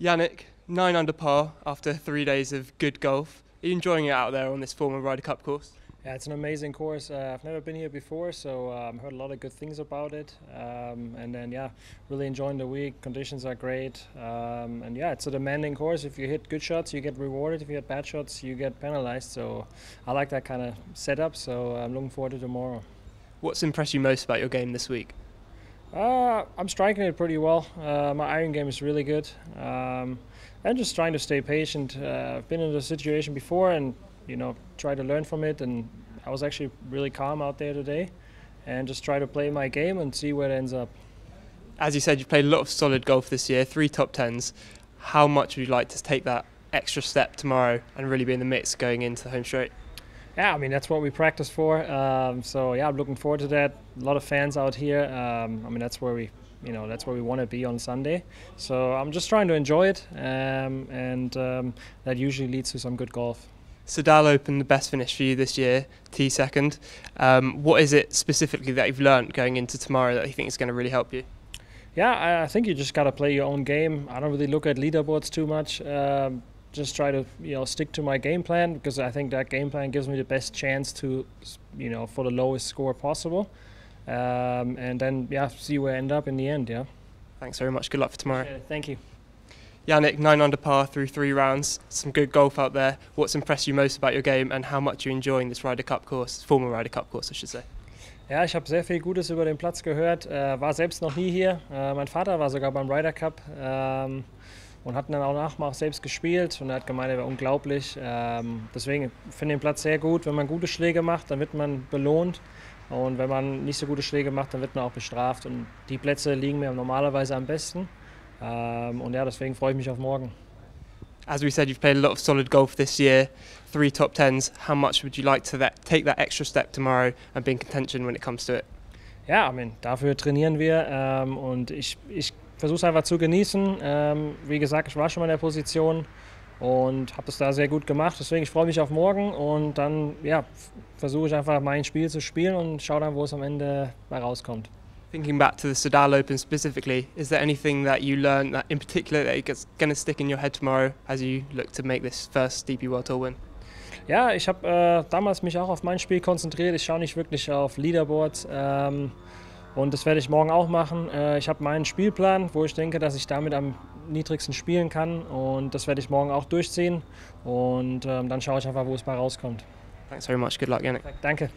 Yannik, nine under par after three days of good golf. Are you enjoying it out there on this former Ryder Cup course? Yeah, it's an amazing course. Uh, I've never been here before, so um, I've heard a lot of good things about it. Um, and then, yeah, really enjoying the week. Conditions are great, um, and yeah, it's a demanding course. If you hit good shots, you get rewarded. If you hit bad shots, you get penalized. So I like that kind of setup. So I'm looking forward to tomorrow. What's impressed you most about your game this week? Uh, I'm striking it pretty well. Uh, my iron game is really good. Um, and just trying to stay patient. Uh, I've been in the situation before and, you know, try to learn from it. And I was actually really calm out there today and just try to play my game and see where it ends up. As you said, you've played a lot of solid golf this year, three top tens. How much would you like to take that extra step tomorrow and really be in the mix going into the home straight? Yeah, I mean that's what we practice for. Um, so yeah, I'm looking forward to that. A lot of fans out here. Um, I mean that's where we, you know, that's where we want to be on Sunday. So I'm just trying to enjoy it, um, and um, that usually leads to some good golf. Soudal Open, the best finish for you this year, T second. Um, what is it specifically that you've learned going into tomorrow that you think is going to really help you? Yeah, I, I think you just got to play your own game. I don't really look at leaderboards too much. Um, just try to you know stick to my game plan because I think that game plan gives me the best chance to you know for the lowest score possible, um, and then yeah see where I end up in the end. Yeah. Thanks very much. Good luck for tomorrow. Yeah, thank you. Yannik, nine under par through three rounds. Some good golf out there. What's impressed you most about your game and how much you're enjoying this Ryder Cup course, former Ryder Cup course, I should say? Ja, ich habe sehr viel Gutes über den Platz gehört. Äh, war selbst noch nie hier. Äh, mein Vater war sogar beim Ryder Cup. Ähm, und hatten dann auch nachher selbst gespielt und er hat gemeint, er war unglaublich. Ähm, deswegen finde ich den Platz sehr gut. Wenn man gute Schläge macht, dann wird man belohnt. Und wenn man nicht so gute Schläge macht, dann wird man auch bestraft. Und die Plätze liegen mir normalerweise am besten. Ähm, und ja, deswegen freue ich mich auf morgen. As we said, you've played a lot of solid golf this year, three top tens. How much would you like to that, take that extra step tomorrow and be in contention when it comes to it? Ja, I mean, dafür trainieren wir ähm, und ich, ich versuche es einfach zu genießen. Ähm, wie gesagt, ich war schon mal in der Position und habe das da sehr gut gemacht. Deswegen ich freue mich auf morgen und dann ja, versuche ich einfach mein Spiel zu spielen und schaue dann, wo es am Ende bei rauskommt. Thinking back to the Sadal Open specifically, is there anything that you learned that in particular that is going to stick in your head tomorrow as you look to make this first DP World Tour win? Ja, ich habe äh, damals mich auch auf mein Spiel konzentriert. Ich schaue nicht wirklich auf Leaderboards. Ähm, und das werde ich morgen auch machen. Äh, ich habe meinen Spielplan, wo ich denke, dass ich damit am niedrigsten spielen kann. Und das werde ich morgen auch durchziehen. Und ähm, dann schaue ich einfach, wo es bei rauskommt. Thanks very much. Good luck, Yannick. Danke.